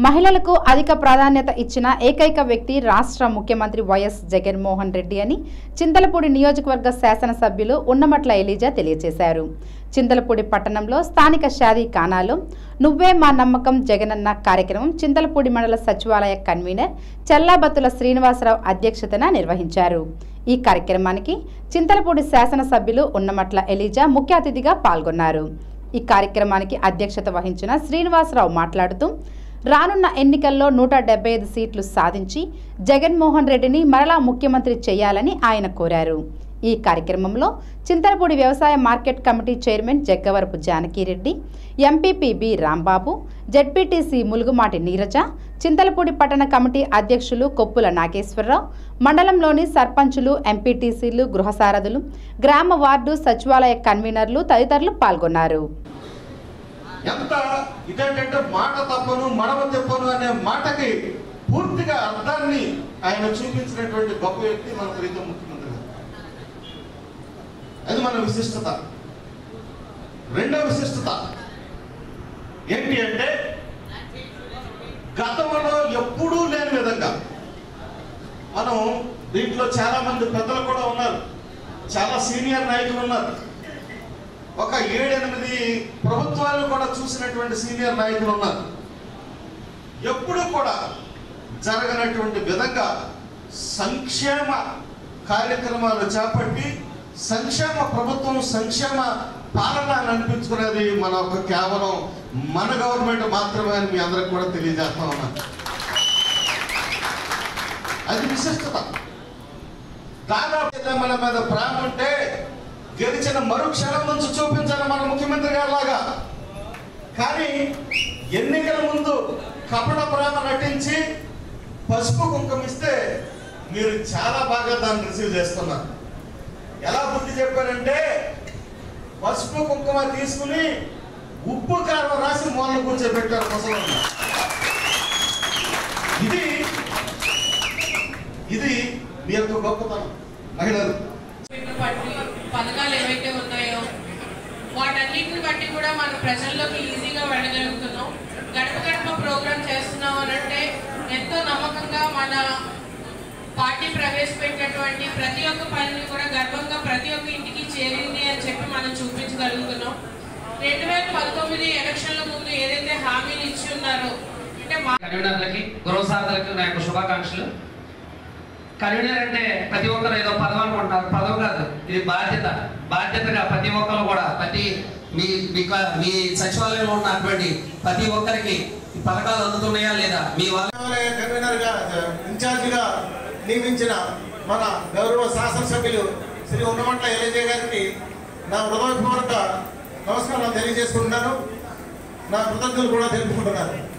మహిళలకు అధిక ప్రాధాన్యత ఇచ్చిన ఏకైక వ్యక్తి రాష్ట్ర ముఖ్యమంత్రి వైఎస్ జగన్మోహన్ రెడ్డి అని చింతలపూడి నియోజకవర్గ శాసనసభ్యులు ఉన్నమట్ల ఎలీజా తెలియజేశారు. చింతలపూడి పట్టణంలో స్థానిక షాదీ ఖానాలో నువ్వే మా నమ్మకం జగనన్న కార్యక్రమం చింతలపూడి మండల సచివాలయ కన్వీనర్ చెల్లాబత్తుల శ్రీనివాసరావు అధ్యక్షతన నిర్వహించారు. ఈ కార్యక్రమానికి చింతలపూడి శాసనసభ్యులు ఉన్నమట్ల ఎలీజా ముఖ్య అతిథిగా పాల్గొన్నారు. ఈ కార్యక్రమానికి అధ్యక్షత వహించిన శ్రీనివాసరావు మాట్లాడుతూ రానున్న ఎన్నికల్లో నూట డెబ్బై ఐదు సీట్లు సాధించి జగన్మోహన్ రెడ్డిని మరలా ముఖ్యమంత్రి చేయాలని ఆయన కోరారు. ఈ కార్యక్రమంలో చింతలపూడి వ్యవసాయ market committee chairman Jaggavarapu Janakireddy MPP B Rambabu ZPTC Mulugumati Neeraja Chintalapudi పట్టణ కమిటీ అధ్యక్షులు కొప్పుల నాగేశ్వరరావు మండలంలోని సర్పంచులు ఎంపీటీసీలు గృహసారథులు గ్రామ వార్డు సచివాలయ కన్వీనర్లు తదితరులు పాల్గొన్నారు. ఎంత ఇదేంటంటే మాట తప్పను మడమ తెప్పను అనే మాటకి పూర్తిగా అర్థాన్ని ఆయన చూపించినటువంటి గొప్ప వ్యక్తి మన ప్రీతం ముఖ్యమంత్రి గారు. అది మన విశిష్టత. రెండవ విశిష్టత. ఏంటి అంటే గతంలో ఎప్పుడూ లేని విధంగా మనం దీంట్లో చాలా మంది పెద్దలు కూడా ఉన్నారు. చాలా సీనియర్ నాయకులు ఉన్నారు. ఒక ఏడెనిమిది ప్రభుత్వాలు కూడా చూసినటువంటి సీనియర్ నాయకులు ఉన్నారు. ఎప్పుడు కూడా జరగనటువంటి విధంగా సంక్షేమ కార్యక్రమాలు చేపట్టి సంక్షేమ ప్రభుత్వం సంక్షేమ పాలన అనిపించుకునేది మన ఒక కేవలం మన గవర్నమెంట్ మాత్రమే అని మీ అందరికి కూడా తెలియజేస్తా ఉన్నాను అది విశిష్టత. దాదాపు మన మీద ప్రేమ ఉంటే గెలిచిన మరుక్షణం నుంచి చూపించాలి మన ముఖ్యమంత్రి గారు లాగా కానీ ఎన్నికల ముందు కపట ప్రేమ నటించి పసుపు కుంకుమ ఇస్తే మీరు చాలా బాగా దాన్ని రిసీవ్ చేస్తున్నారు. ఎలా బుద్ధి చెప్పారంటే పసుపు కుంకుమ తీసుకుని ఉప్పు కారం రాసి మూలన కూర్చోబెట్టారు ముసలం ఇది ఇది మీ యొక్క గొప్పతనం. మహిళలు ప్రజల్లోకి ఈజీగా వెళ్ళగలుగుతున్నాం. గడప గడప ప్రోగ్రామ్ చేస్తున్నాం అని అంటే ఎంతో నమ్మకంగా మన పార్టీ ప్రవేశపెట్టినటువంటి ప్రతి ఒక్క పనిని కూడా గర్వంగా ప్రతి ఒక్క ఇంటికి చేరింది అని చెప్పి మనం చూపించగలుగుతున్నాం. రెండు వేల పంతొమ్మిది ఎలక్షన్ల ముందు ఏదైతే హామీలు ఇచ్చి ఉన్నారో అంటే మా కన్వీనర్లకి గృహసారథులకి నా యొక్క శుభాకాంక్షలు. కన్వీనర్ అంటే ప్రతి ఒక్కరు ఏదో పదవి అనుకుంటున్నారు. పదవి కాదు. ఇది బాధ్యత. బాధ్యతగా ప్రతి ఒక్కరు కూడా ప్రతి మీ మీ మీ సచివాలయంలో ఉన్నటువంటి ప్రతి ఒక్కరికి పథకాలు అందుతున్నాయా లేదా? మీ వాళ్ళ సచివాలయ కన్వీనర్గా నియమించిన మన గౌరవ శాసనసభ్యులు శ్రీ ఉన్నమంట్ల ఎల్ఏజే గారికి నా హృదయపూర్వక నమస్కారం తెలియజేసుకుంటున్నాను. నా కృతజ్ఞతలు కూడా తెలుపుకుంటున్నాను.